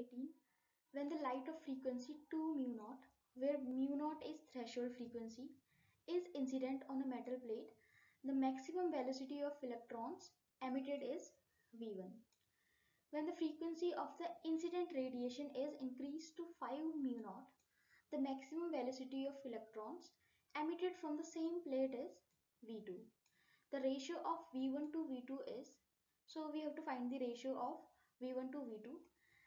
18 when the light of frequency 2 mu naught where mu naught is threshold frequency is incident on a metal plate the maximum velocity of electrons emitted is v1 when the frequency of the incident radiation is increased to 5 mu naught the maximum velocity of electrons emitted from the same plate is v2 the ratio of v1 to v2 is so we have to find the ratio of v1 to v2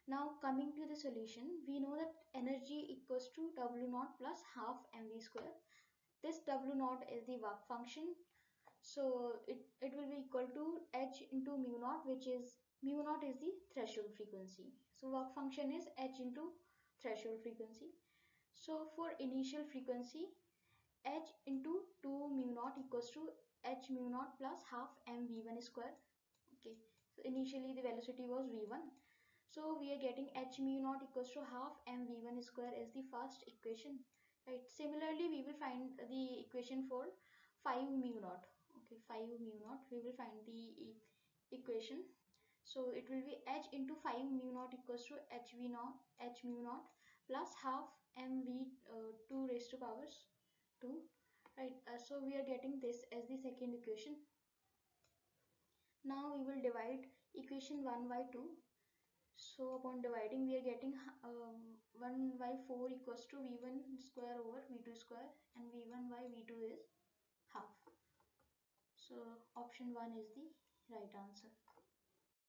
now coming to the solution, we know that energy equals to W naught plus half mv square. This W naught is the work function. So it, it will be equal to h into mu naught which is mu naught is the threshold frequency. So work function is h into threshold frequency. So for initial frequency h into 2 mu naught equals to h mu naught plus half m v1 square. Okay. So initially the velocity was v1 so we are getting h mu naught equals to half m v1 square is the first equation. Right. Similarly, we will find the equation for 5 mu naught. Okay, 5 mu naught. We will find the equation. So it will be h into 5 mu naught equals to h v naught h mu naught plus half m v uh, 2 raised to powers 2 right uh, so we are getting this as the second equation now we will divide equation 1 by 2 so upon dividing we are getting um, 1 by 4 equals to v1 square over v2 square and v1 by v2 is half. So option 1 is the right answer.